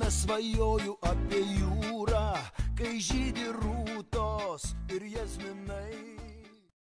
nesvajoju apie jūrą kai žydi rūtos ir jazminai.